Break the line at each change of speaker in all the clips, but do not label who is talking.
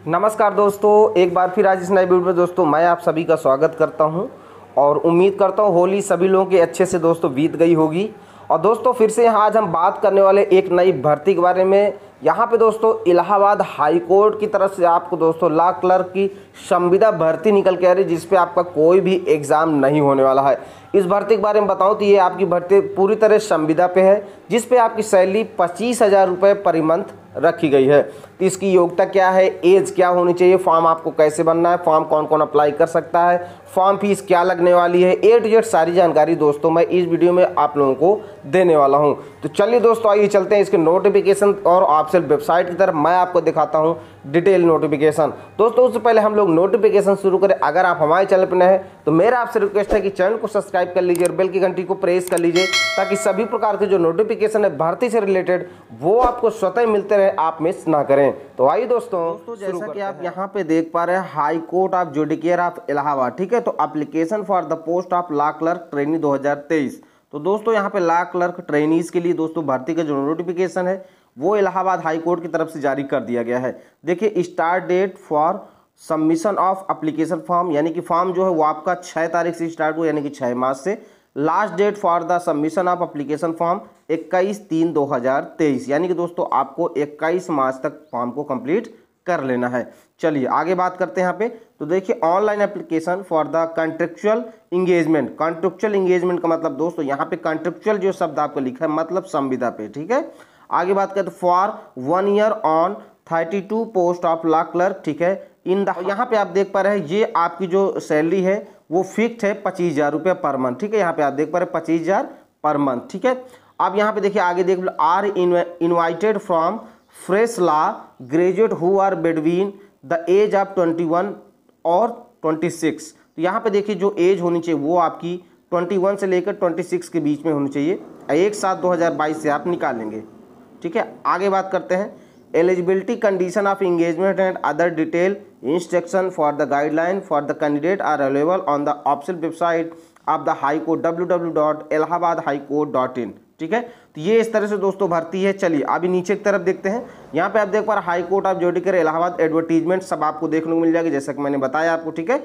नमस्कार दोस्तों, एक बार फिर आज इस नए वीडियो में दोस्तों मैं आप सभी का स्वागत करता हूँ और उम्मीद करता हूँ होली सभी लोगों के अच्छे से दोस्तों बीत गई होगी। और दोस्तों, फिर से यहाँ आज हम बात करने वाले एक नई भर्ती के बारे में यहाँ पे दोस्तों इलाहाबाद हाई कोर्ट की तरफ़ से आपको दोस्तों ला क्लर्क की संविदा भर्ती निकल के आ रही है जिसपे आपका कोई भी एग्ज़ाम नहीं होने वाला है। इस भर्ती के बारे में बताऊँ तो ये आपकी भर्ती पूरी तरह संविदा पे है जिसपे आपकी सैलरी पच्चीस हज़ार रुपये पर मंथ रखी गई है। तो इसकी योग्यता क्या है, एज क्या होनी चाहिए, फॉर्म आपको कैसे बनना है, फॉर्म कौन कौन अप्लाई कर सकता है, फॉर्म फ़ीस क्या लगने वाली है, ए टू जेड सारी जानकारी दोस्तों मैं इस वीडियो में आप लोगों को देने वाला हूँ। तो चलिए दोस्तों आइए चलते हैं इसके नोटिफिकेशन और ऑप्शन वेबसाइट की तरफ़ मैं आपको दिखाता हूँ डिटेल नोटिफिकेशन दोस्तों उससे पहले हम लोग नोटिफिकेशन शुरू करें। अगर आप हमारे चैनल पर नए हैं तो मेरा आपसे रिक्वेस्ट है कि चैनल को सब्सक्राइब कर लीजिए और बेल की घंटी को प्रेस कर लीजिए ताकि सभी प्रकार के जो नोटिफिकेशन है भर्ती से रिलेटेड वो आपको स्वतः मिलते रहे आप मिस ना करें। तो आइए दोस्तों दोस्तों जैसा कि आप यहाँ पे देख पा रहे हैं high court of judicature of Allahabad ठीक है? तो application for the post of law clerk trainee 2023 तो दोस्तों यहाँ पे ला क्लर्क ट्रेनीज के लिए दोस्तों भर्ती का जो नोटिफिकेशन है वो इलाहाबाद हाई कोर्ट की तरफ़ से जारी कर दिया गया है। देखिए, start date for submission of application form, यानी कि फॉर्म जो है वो आपका छः तारीख से स्टार्ट हुआ, यानी कि छः मार्च से। Last date for the submission of application form, इक्कीस तीन दो हज़ार तेईस। यानी कि दोस्तों, आपको इक्कीस मार्च तक फॉर्म को कंप्लीट कर लेना है। चलिए, आगे बात करते हैं यहाँ पे। तो देखिए, online application for the contractual engagement. Contractual engagement का मतलब दोस्तों, यहाँ पे कॉन्ट्रेक्चुअल जो शब्द आपको लिखा है मतलब संविदा पे, ठीक है? आगे बात करते for one year on thirty two post of law clerk ठीक है? इन द यहाँ पे आप देख पा रहे हैं, ये आपकी जो सैलरी है, वो फिक्स है पच्चीस हज़ार रुपये पर मंथ ठीक है? यहाँ पे आप देख पा रहे हैं पच्चीस हज़ार पर मंथ ठीक है? अब यहाँ पे देखिए, आगे देख लो are invited from fresh law graduate who are between the age of twenty one और ट्वेंटी सिक्स तो यहाँ पे देखिए, जो एज होनी चाहिए, वो आपकी ट्वेंटी वन से लेकर ट्वेंटी सिक्स के बीच में होनी चाहिए। एक सात दो हज़ार बाईस से आप निकालेंगे ठीक है, आगे बात करते हैं। Eligibility condition of engagement and other detail instruction for the guideline for the candidate are available on the option website of the high court W W dot Allahabad high court dot in ठीक है? तो ये इस तरह से दोस्तों भर्ती है। चलिए, अभी नीचे की तरफ़ देखते हैं। यहाँ पे आप देख पा रहे high court of judicature Allahabad advertisement सब आपको देखने को मिल जाएगा, जैसा कि मैंने बताया आपको, ठीक है?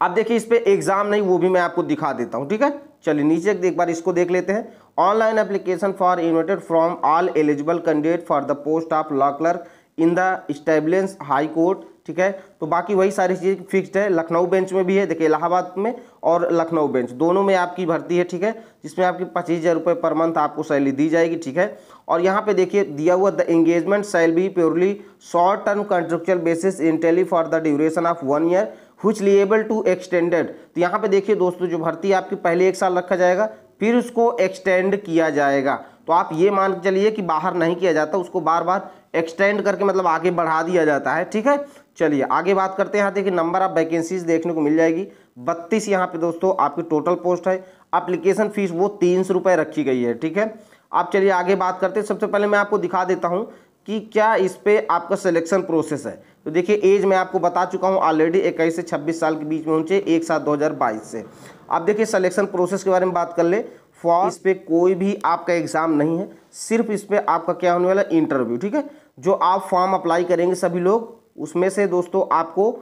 अब देखिए, इस पर एग्ज़ाम नहीं, वो भी मैं आपको दिखा देता हूँ, ठीक है? चलिए नीचे एक बार इसको देख लेते हैं। Online application for invited from all eligible candidate for the post of law clerk in the establishment high court ठीक है? तो बाकी वही सारी चीज़ फिक्स्ड है। लखनऊ बेंच में भी है, देखिए, इलाहाबाद में और लखनऊ बेंच दोनों में आपकी भर्ती है, ठीक है? जिसमें आपकी पच्चीस हज़ार रुपये पर मंथ आपको सैलरी दी जाएगी, ठीक है? और यहाँ पे देखिए, दिया हुआ the engagement shall be purely short term contractual basis entirely for the duration of one year which liable to extended तो यहाँ पे देखिए दोस्तों, जो भर्ती आपकी पहले एक साल रखा जाएगा, फिर उसको एक्सटेंड किया जाएगा। तो आप ये मान के चलिए कि बाहर नहीं किया जाता, उसको बार बार एक्सटेंड करके मतलब आगे बढ़ा दिया जाता है, ठीक है? चलिए, आगे बात करते हैं। यहाँ देखिए नंबर ऑफ़ वैकेंसीज देखने को मिल जाएगी। बत्तीस यहाँ पे दोस्तों, आपकी टोटल पोस्ट है। अप्लीकेशन फ़ीस वो तीन सौ रुपये रखी गई है, ठीक है? आप चलिए, आगे बात करते हैं। सबसे पहले मैं आपको दिखा देता हूँ कि क्या इस पर आपका सिलेक्शन प्रोसेस है। तो देखिए एज मैं आपको बता चुका हूँ ऑलरेडी इक्कीस से छब्बीस साल के बीच में चाहिए, एक सात दो हज़ार बाईस से। अब देखिए सिलेक्शन प्रोसेस के बारे में बात कर ले। फॉर इस पर कोई भी आपका एग्ज़ाम नहीं है, सिर्फ़ इस पर आपका क्या होने वाला इंटरव्यू ठीक है? जो आप फॉर्म अप्लाई करेंगे सभी लोग, उसमें से दोस्तों आपको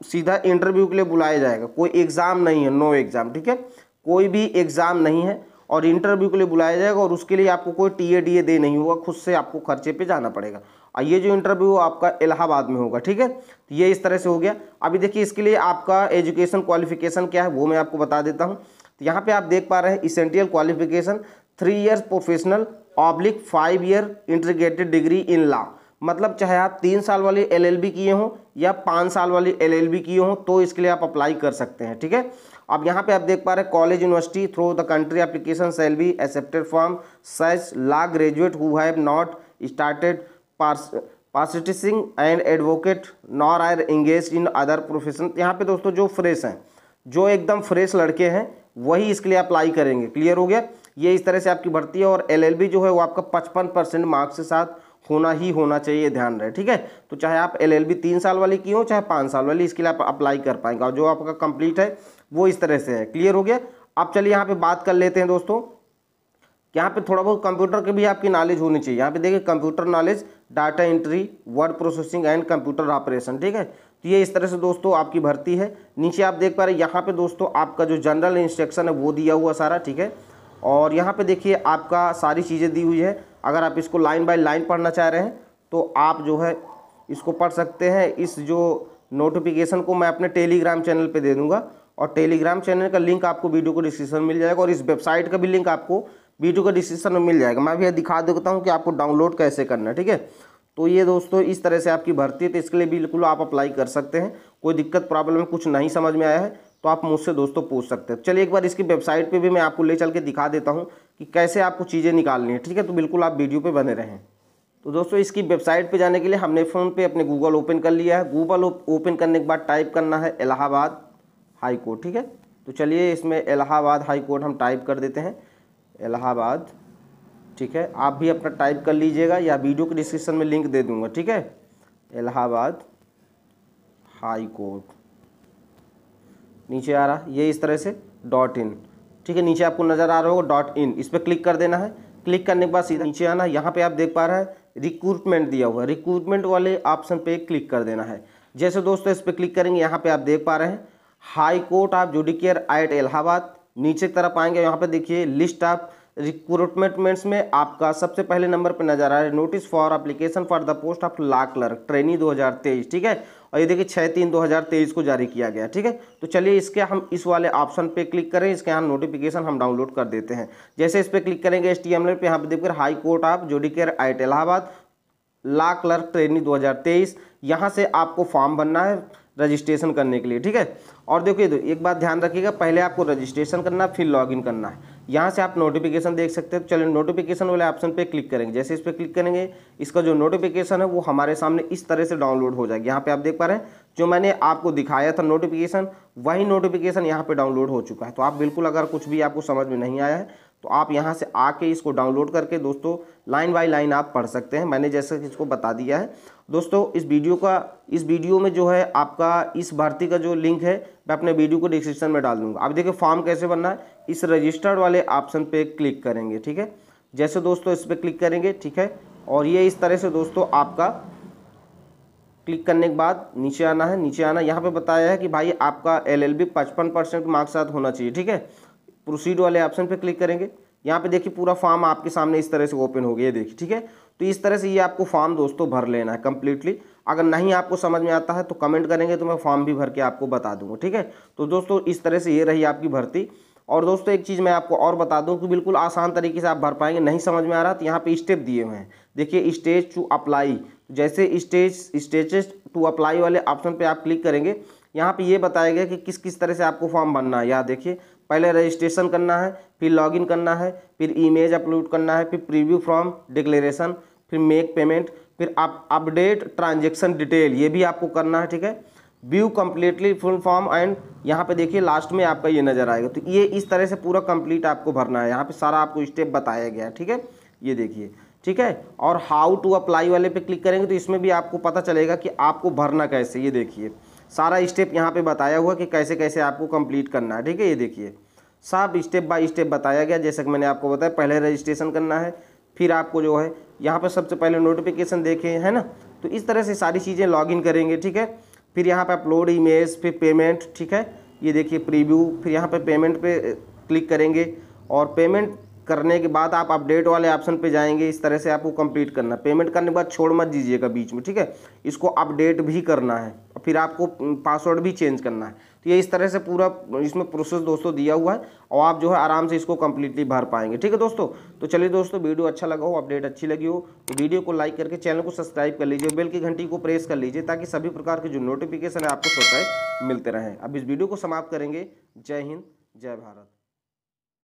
सीधा इंटरव्यू के लिए बुलाया जाएगा। कोई एग्ज़ाम नहीं है नो एग्ज़ाम ठीक है? कोई भी एग्ज़ाम नहीं है और इंटरव्यू के लिए बुलाया जाएगा और उसके लिए आपको कोई टी ए डी ए दे नहीं होगा, खुद से आपको खर्चे पे जाना पड़ेगा। और ये जो इंटरव्यू आपका इलाहाबाद में होगा, ठीक है? तो ये इस तरह से हो गया। अभी देखिए, इसके लिए आपका एजुकेशन क्वालिफिकेशन क्या है, वो मैं आपको बता देता हूँ। यहाँ पे आप देख पा रहे हैं essential qualification three years professional oblique five year integrated degree in law मतलब चाहे आप तीन साल वाली एलएलबी किए हों या पाँच साल वाली एलएलबी किए हों तो इसके लिए आप अप्लाई कर सकते हैं, ठीक है? अब यहाँ पे आप देख पा रहे हैं college university through the country application shall be accepted from such law graduate who have not started practising and advocate nor are engage in other profession यहाँ पे दोस्तों जो फ्रेश हैं, जो एकदम फ्रेश लड़के हैं वही इसके लिए अप्लाई करेंगे। क्लियर हो गया? ये इस तरह से आपकी भर्ती है और एलएलबी जो है वो आपका पचपन परसेंट मार्क्स के साथ होना ही होना चाहिए, ध्यान रहे, ठीक है? तो चाहे आप एल एलएलबी तीन साल वाली की हो, चाहे पाँच साल वाली, इसके लिए आप अप्लाई कर पाएँगे। और जो आपका कंप्लीट है, वो इस तरह से है। क्लियर हो गया? अब चलिए यहाँ पे बात कर लेते हैं दोस्तों। यहाँ पे थोड़ा बहुत कंप्यूटर के भी आपकी नॉलेज होनी चाहिए। यहाँ पे देखिए computer knowledge data entry, word processing and computer operation, ठीक है? तो ये इस तरह से दोस्तों आपकी भर्ती है। नीचे आप देख पा रहे यहाँ पे दोस्तों आपका जो जनरल इंस्ट्रक्शन है, वो दिया हुआ सारा, ठीक है? और यहाँ पे देखिए, आपका सारी चीज़ें दी हुई है। अगर आप इसको लाइन बाय लाइन पढ़ना चाह रहे हैं तो आप जो है इसको पढ़ सकते हैं। इस जो नोटिफिकेशन को मैं अपने टेलीग्राम चैनल पर दे दूँगा, और टेलीग्राम चैनल का लिंक आपको वीडियो को डिस्क्रिप्शन मिल जाएगा, और इस वेबसाइट का भी लिंक आपको वीडियो का डिस्क्रिप्शन में मिल जाएगा। मैं भी दिखा देता हूँ कि आपको डाउनलोड कैसे करना है, ठीक है? तो ये दोस्तों, इस तरह से आपकी भर्ती है तो इसके लिए बिल्कुल आप अप्लाई कर सकते हैं। कोई दिक्कत, प्रॉब्लम, कुछ नहीं समझ में आया है तो आप मुझसे दोस्तों पूछ सकते हैं। चलिए, एक बार इसकी वेबसाइट पे भी मैं आपको ले चल के दिखा देता हूँ कि कैसे आपको चीज़ें निकालनी है, ठीक है? तो बिल्कुल आप वीडियो पे बने रहें। तो दोस्तों, इसकी वेबसाइट पे जाने के लिए हमने फ़ोन पे अपने गूगल ओपन कर लिया है। गूगल ओपन करने के बाद टाइप करना है इलाहाबाद हाई कोर्ट, ठीक है? तो चलिए, इसमें इलाहाबाद हाई कोर्ट हम टाइप कर देते हैं। इलाहाबाद, ठीक है? आप भी अपना टाइप कर लीजिएगा, या वीडियो के डिस्क्रिप्शन में लिंक दे दूँगा, ठीक है? इलाहाबाद हाई कोर्ट नीचे आ रहा, ये इस तरह से डॉट इन ठीक है, नीचे आपको नज़र आ रहा होगा डॉट इन इस पर क्लिक कर देना है। क्लिक करने के बाद सीधा नीचे आना, यहाँ पे आप देख पा रहे हैं रिक्रूटमेंट दिया हुआ है। रिक्रूटमेंट वाले ऑप्शन पे क्लिक कर देना है। जैसे दोस्तों इस पर क्लिक करेंगे, यहाँ पे आप देख पा रहे हैं high court of judicature at Allahabad नीचे की तरफ़ आएँगे, यहाँ पे देखिए लिस्ट ऑफ़ रिक्रूटमेंट्स में आपका सबसे पहले नंबर पे नज़र आ रहा है। Notice for application for the post of law clerk trainee 2023 ठीक है? और ये देखिए छः तीन 2023 को जारी किया गया, ठीक है? तो चलिए इसके हम, इस वाले ऑप्शन पे क्लिक करें, इसके यहाँ नोटिफिकेशन हम डाउनलोड कर देते हैं। जैसे इस पर क्लिक करेंगे एस टी पे, यहाँ पे देखकर high court of judicature at Allahabad law clerk training 2023 यहाँ से आपको फॉर्म भरना है। रजिस्ट्रेशन करने के लिए, ठीक है? और देखिए तो एक बात ध्यान रखिएगा, पहले आपको रजिस्ट्रेशन करना, फिर लॉगिन करना है। यहाँ से आप नोटिफिकेशन देख सकते हैं। चलिए नोटिफिकेशन वाले ऑप्शन पे क्लिक करेंगे। जैसे इस पर क्लिक करेंगे, इसका जो नोटिफिकेशन है, वो हमारे सामने इस तरह से डाउनलोड हो जाएगी। यहाँ पे आप देख पा रहे हैं, जो मैंने आपको दिखाया था नोटिफिकेशन वही नोटिफिकेशन यहाँ पे डाउनलोड हो चुका है। तो आप बिल्कुल अगर कुछ भी आपको समझ में नहीं आया है तो आप यहाँ से आके इसको डाउनलोड करके दोस्तों, लाइन बाय लाइन आप पढ़ सकते हैं। मैंने जैसे कि इसको बता दिया है। दोस्तों, इस वीडियो का, इस वीडियो में जो है आपका, इस भर्ती का जो लिंक है, मैं अपने वीडियो को डिस्क्रिप्शन में डाल दूँगा। अब देखिए, फॉर्म कैसे बनना है। इस रजिस्टर्ड वाले ऑप्शन पे क्लिक करेंगे, ठीक है? जैसे दोस्तों, इस पर क्लिक करेंगे, ठीक है? और ये इस तरह से दोस्तों आपका क्लिक करने के बाद नीचे आना है। नीचे आना, यहाँ पे बताया है कि भाई आपका एल एल परसेंट मार्क्स साथ होना चाहिए, ठीक है? प्रोसीड वाले ऑप्शन पर क्लिक करेंगे। यहाँ पे देखिए पूरा फॉर्म आपके सामने इस तरह से ओपन हो गया देखिए, ठीक है? तो इस तरह से ये आपको फॉर्म दोस्तों भर लेना है कम्प्लीटली अगर नहीं आपको समझ में आता है तो कमेंट करेंगे तो मैं फॉर्म भी भर के आपको बता दूँगा, ठीक है? तो दोस्तों इस तरह से ये रही आपकी भर्ती। और दोस्तों एक चीज़ मैं आपको और बता दूँ कि बिल्कुल आसान तरीके से आप भर पाएँगे, नहीं समझ में आ रहा तो यहाँ पे स्टेप दिए हुए हैं। देखिए स्टेज टू अप्लाई जैसे स्टेज स्टेजेस टू अप्लाई वाले ऑप्शन पे आप क्लिक करेंगे, यहाँ पे ये बताया गया कि किस किस तरह से आपको फॉर्म भरना है। यहाँ देखिए पहले रजिस्ट्रेशन करना है, फिर लॉगिन करना है, फिर इमेज अपलोड करना है, फिर प्रीव्यू फ्रॉम डिक्लेरेशन फिर मेक पेमेंट फिर आप अपडेट ट्रांजेक्शन डिटेल ये भी आपको करना है, ठीक है? View completely full form and यहाँ पे देखिए लास्ट में आपका ये नज़र आएगा। तो ये इस तरह से पूरा कंप्लीट आपको भरना है। यहाँ पे सारा आपको स्टेप बताया गया है, ठीक है? ये देखिए, ठीक है? और हाउ टू अप्लाई वाले पे क्लिक करेंगे तो इसमें भी आपको पता चलेगा कि आपको भरना कैसे, ये देखिए। सारा स्टेप यहाँ पे बताया हुआ कि कैसे कैसे आपको कंप्लीट करना है, ठीक है? ये देखिए, सब स्टेप बाय स्टेप बताया गया, जैसा कि मैंने आपको बताया, पहले रजिस्ट्रेशन करना है, फिर आपको जो है, यहाँ पर सबसे पहले नोटिफिकेशन देखे, है ना? तो इस तरह से सारी चीज़ें लॉगिन करेंगे, ठीक है? फिर यहाँ पर अपलोड इमेज फिर पेमेंट ठीक है? ये देखिए प्रीव्यू फिर यहाँ पर पेमेंट पे क्लिक करेंगे और पेमेंट करने के बाद आप अपडेट वाले ऑप्शन पे जाएँगे, इस तरह से आपको कंप्लीट करना पेमेंट करने के बाद छोड़ मत दीजिएगा बीच में, ठीक है? इसको अपडेट भी करना है। फिर आपको पासवर्ड भी चेंज करना है। तो ये इस तरह से पूरा, इसमें प्रोसेस दोस्तों दिया हुआ है और आप जो है आराम से इसको कम्प्लीटली भर पाएँगे। ठीक है दोस्तों? तो चलिए दोस्तों वीडियो अच्छा लगा हो अपडेट अच्छी लगी हो तो वीडियो को लाइक करके चैनल को सब्सक्राइब कर लीजिए बेल की घंटी को प्रेस कर लीजिए, ताकि सभी प्रकार के जो नोटिफिकेशन है आपको स्वतः मिलते रहें। अब इस वीडियो को समाप्त करेंगे। जय हिंद, जय भारत।